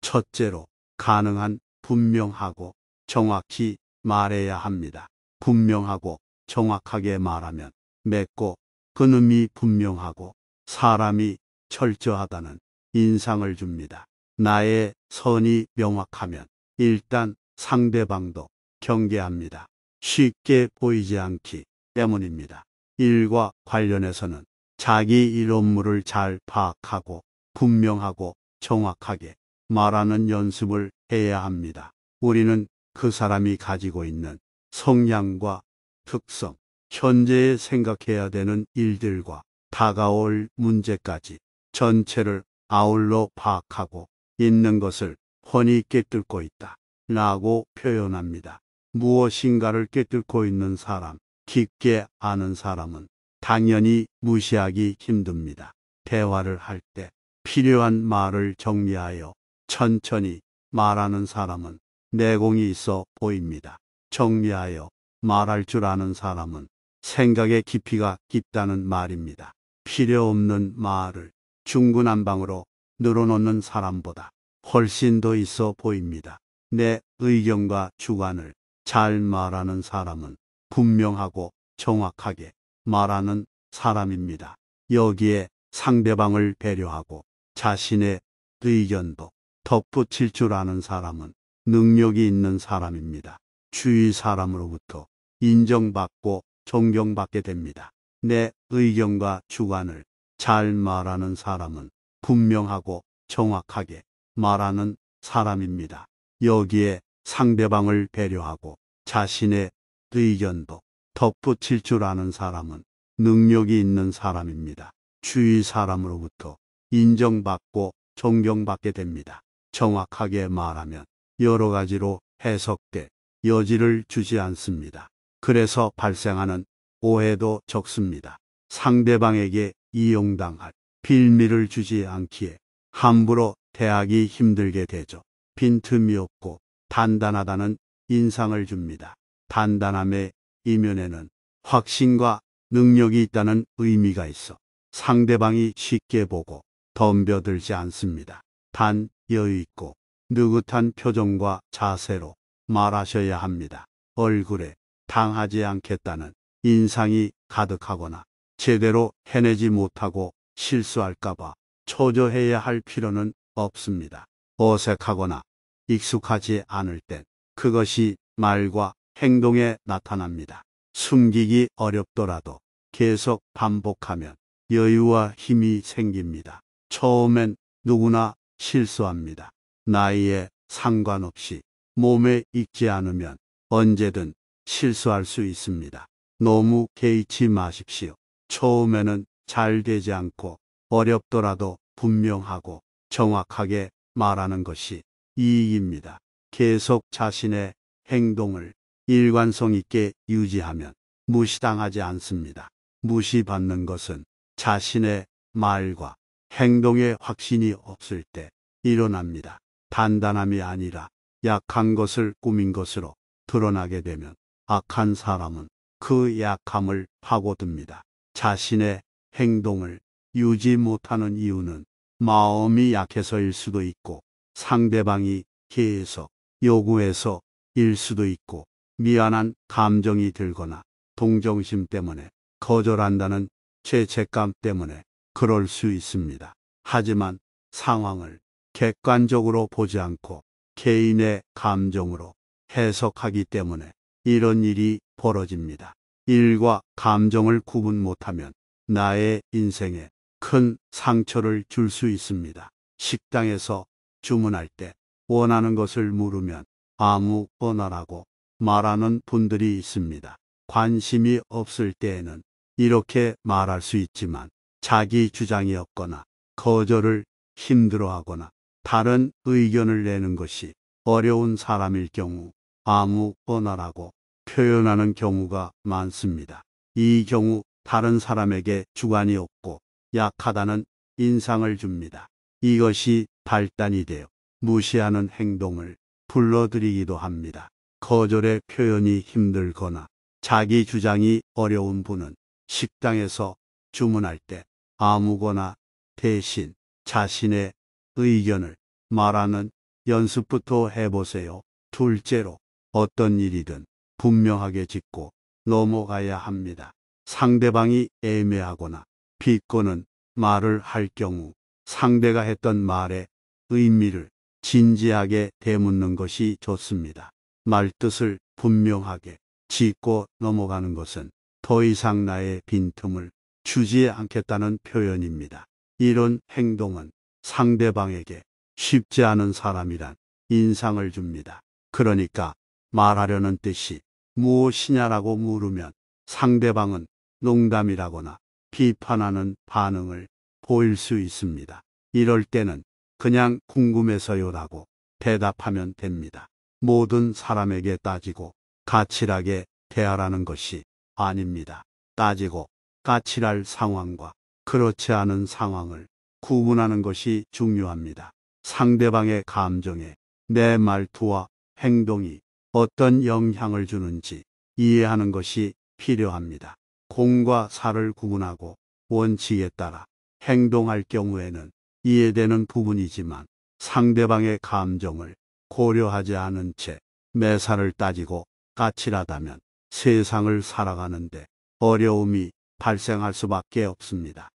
첫째로 가능한 분명하고 정확히 말해야 합니다. 분명하고 정확하게 말하면 맺고 그놈이 분명하고 사람이 철저하다는 인상을 줍니다. 나의 선이 명확하면 일단 상대방도 경계합니다. 쉽게 보이지 않기 때문입니다. 일과 관련해서는 자기 일 업무를 잘 파악하고 분명하고 정확하게 말하는 연습을 해야 합니다. 우리는 그 사람이 가지고 있는 성향과 특성, 현재에 생각해야 되는 일들과 다가올 문제까지 전체를 아울러 파악하고 있는 것을 훤히 깨뚫고 있다. 라고 표현합니다. 무엇인가를 깨뚫고 있는 사람, 깊게 아는 사람은 당연히 무시하기 힘듭니다. 대화를 할 때 필요한 말을 정리하여 천천히 말하는 사람은 내공이 있어 보입니다. 정리하여 말할 줄 아는 사람은 생각의 깊이가 깊다는 말입니다. 필요 없는 말을 중구난방으로 늘어놓는 사람보다 훨씬 더 있어 보입니다. 내 의견과 주관을 잘 말하는 사람은 분명하고 정확하게 말하는 사람입니다. 여기에 상대방을 배려하고 자신의 의견도 덧붙일 줄 아는 사람은 능력이 있는 사람입니다. 주위 사람으로부터 인정받고 존경받게 됩니다. 내 의견과 주관을 잘 말하는 사람은 분명하고 정확하게 말하는 사람입니다. 여기에 상대방을 배려하고 자신의 의견도 덧붙일 줄 아는 사람은 능력이 있는 사람입니다. 주위 사람으로부터 인정받고 존경받게 됩니다. 정확하게 말하면 여러 가지로 해석돼 여지를 주지 않습니다. 그래서 발생하는 오해도 적습니다. 상대방에게 이용당할 빌미를 주지 않기에 함부로 대하기 힘들게 되죠. 빈틈이 없고 단단하다는 인상을 줍니다. 단단함의 이면에는 확신과 능력이 있다는 의미가 있어 상대방이 쉽게 보고 덤벼들지 않습니다. 단 여유 있고 느긋한 표정과 자세로 말하셔야 합니다. 얼굴에 당하지 않겠다는 인상이 가득하거나 제대로 해내지 못하고 실수할까봐 초조해야 할 필요는 없습니다. 어색하거나 익숙하지 않을 땐 그것이 말과 행동에 나타납니다. 숨기기 어렵더라도 계속 반복하면 여유와 힘이 생깁니다. 처음엔 누구나 실수합니다. 나이에 상관없이 몸에 익지 않으면 언제든 실수할 수 있습니다. 너무 개의치 마십시오. 처음에는 잘 되지 않고 어렵더라도 분명하고 정확하게 말하는 것이 이익입니다. 계속 자신의 행동을 일관성 있게 유지하면 무시당하지 않습니다. 무시받는 것은 자신의 말과 행동에 확신이 없을 때 일어납니다. 단단함이 아니라 약한 것을 꾸민 것으로 드러나게 되면 악한 사람은 그 약함을 파고듭니다. 자신의 행동을 유지 못하는 이유는 마음이 약해서일 수도 있고 상대방이 계속 요구해서 일 수도 있고 미안한 감정이 들거나 동정심 때문에 거절한다는 죄책감 때문에 그럴 수 있습니다. 하지만 상황을 객관적으로 보지 않고 개인의 감정으로 해석하기 때문에 이런 일이 벌어집니다. 일과 감정을 구분 못하면 나의 인생에 큰 상처를 줄 수 있습니다. 식당에서 주문할 때 원하는 것을 물으면 아무 거나라고 말하는 분들이 있습니다. 관심이 없을 때에는 이렇게 말할 수 있지만 자기 주장이 없거나 거절을 힘들어하거나 다른 의견을 내는 것이 어려운 사람일 경우 아무거나라고 표현하는 경우가 많습니다. 이 경우 다른 사람에게 주관이 없고 약하다는 인상을 줍니다. 이것이 발단이 되어 무시하는 행동을 불러들이기도 합니다. 거절의 표현이 힘들거나 자기 주장이 어려운 분은 식당에서 주문할 때 아무거나 대신 자신의 의견을 말하는 연습부터 해보세요. 둘째로 어떤 일이든 분명하게 짚고 넘어가야 합니다. 상대방이 애매하거나 비꼬는 말을 할 경우 상대가 했던 말의 의미를 진지하게 되묻는 것이 좋습니다. 말뜻을 분명하게 짚고 넘어가는 것은 더 이상 나의 빈틈을 주지 않겠다는 표현입니다. 이런 행동은 상대방에게 쉽지 않은 사람이란 인상을 줍니다. 그러니까 말하려는 뜻이 무엇이냐라고 물으면 상대방은 농담이라거나 비판하는 반응을 보일 수 있습니다. 이럴 때는 그냥 궁금해서요라고 대답하면 됩니다. 모든 사람에게 따지고 까칠하게 대하라는 것이 아닙니다. 따지고 까칠할 상황과 그렇지 않은 상황을 구분하는 것이 중요합니다. 상대방의 감정에 내 말투와 행동이 어떤 영향을 주는지 이해하는 것이 필요합니다. 공과 사를 구분하고 원칙에 따라 행동할 경우에는 이해되는 부분이지만 상대방의 감정을 고려하지 않은 채 매사를 따지고 까칠하다면 세상을 살아가는데 어려움이 발생할 수밖에 없습니다.